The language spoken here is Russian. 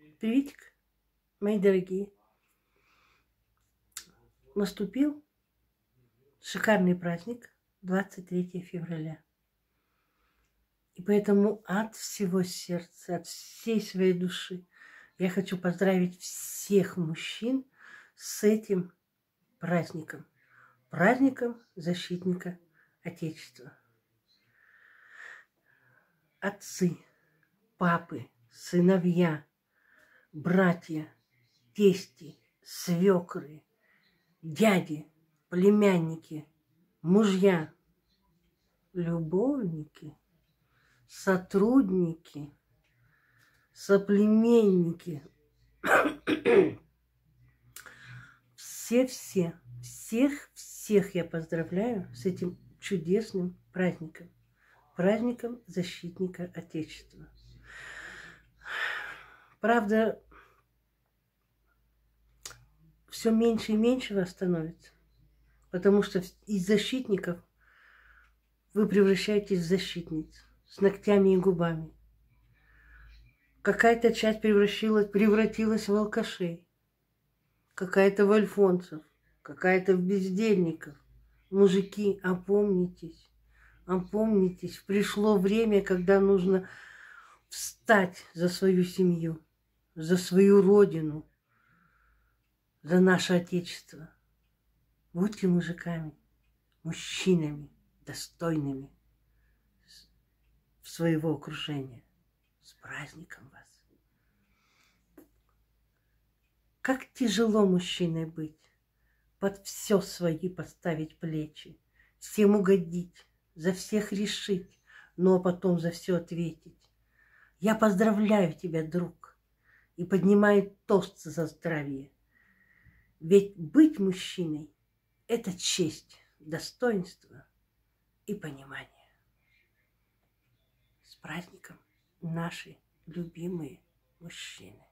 Приветик, мои дорогие. Наступил шикарный праздник 23 февраля. И поэтому от всего сердца, от всей своей души я хочу поздравить всех мужчин с этим праздником. Праздником защитника Отечества. Отцы, папы, сыновья, братья, тести, свекры, дяди, племянники, мужья, любовники, сотрудники, соплеменники. Все-все, всех-всех я поздравляю с этим чудесным праздником. Праздником защитника Отечества. Правда, все меньше и меньше вас становится. Потому что из защитников вы превращаетесь в защитниц с ногтями и губами. Какая-то часть превратилась, превратилась в алкашей, какая-то в альфонцев, какая-то в бездельников. Мужики, опомнитесь, опомнитесь. Пришло время, когда нужно встать за свою семью, за свою родину, за наше Отечество. Будьте мужиками, мужчинами, достойными своего окружения. С праздником вас! Как тяжело мужчиной быть, под все свои поставить плечи, всем угодить, за всех решить, но потом за все ответить. Я поздравляю тебя, друг, и поднимаю тост за здравие. Ведь быть мужчиной – это честь, достоинство и понимание. С праздником, наши любимые мужчины!